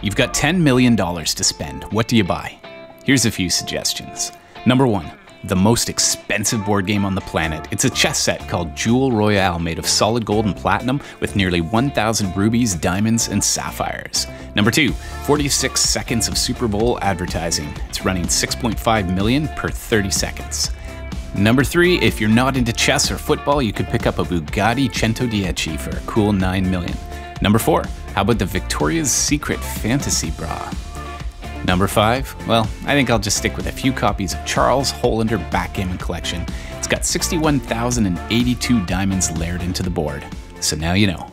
You've got $10 million to spend. What do you buy? Here's a few suggestions. Number one, the most expensive board game on the planet. It's a chess set called Jewel Royale made of solid gold and platinum with nearly 1,000 rubies, diamonds, and sapphires. Number two, 46 seconds of Super Bowl advertising. It's running 6.5 million per 30 seconds. Number three, if you're not into chess or football, you could pick up a Bugatti 110 for a cool 9 million. Number four, how about the Victoria's Secret Fantasy Bra? Number five, well, I think I'll just stick with a few copies of Charles Hollander Backgammon Collection. It's got 61,082 diamonds layered into the board. So now you know.